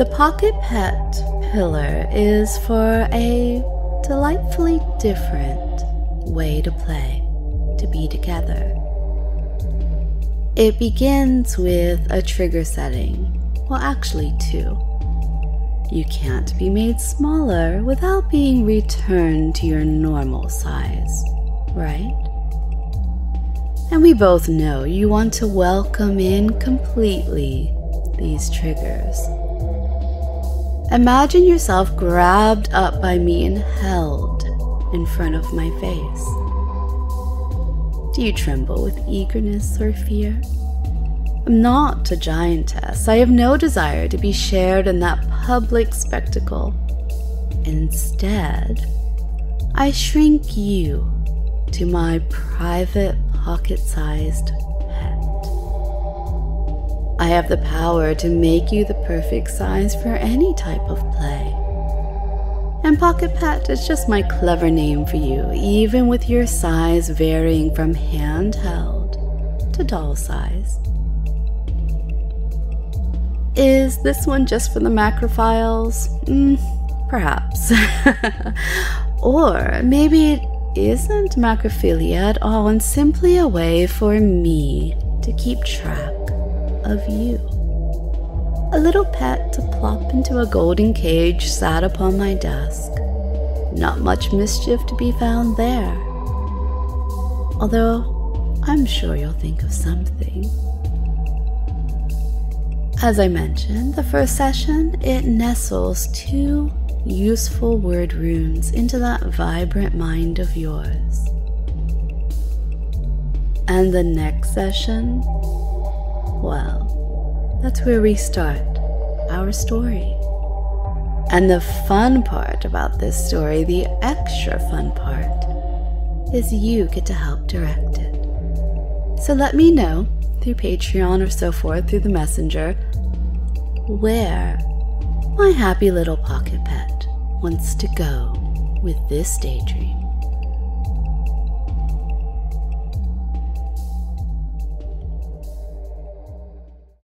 The Pocket Pet pillar is for a delightfully different way to play, to be together. It begins with a trigger setting, well, actually, two. You can't be made smaller without being returned to your normal size, right? And we both know you want to welcome in completely these triggers. Imagine yourself grabbed up by me and held in front of my face. Do you tremble with eagerness or fear? I'm not a giantess. I have no desire to be shared in that public spectacle. Instead, I shrink you to my private pocket sized. I have the power to make you the perfect size for any type of play. And Pocket Pet is just my clever name for you, even with your size varying from handheld to doll size. Is this one just for the macrophiles? Mm, perhaps. or maybe it isn't macrophilia at all and simply a way for me to keep track of you. A little pet to plop into a golden cage sat upon my desk. Not much mischief to be found there. Although I'm sure you'll think of something. As I mentioned, the first session, it nestles two useful word runes into that vibrant mind of yours. And the next session, well, that's where we start our story. And the fun part about this story, the extra fun part, is you get to help direct it. So let me know through Patreon or so forth, through the messenger, where my happy little pocket pet wants to go with this daydream.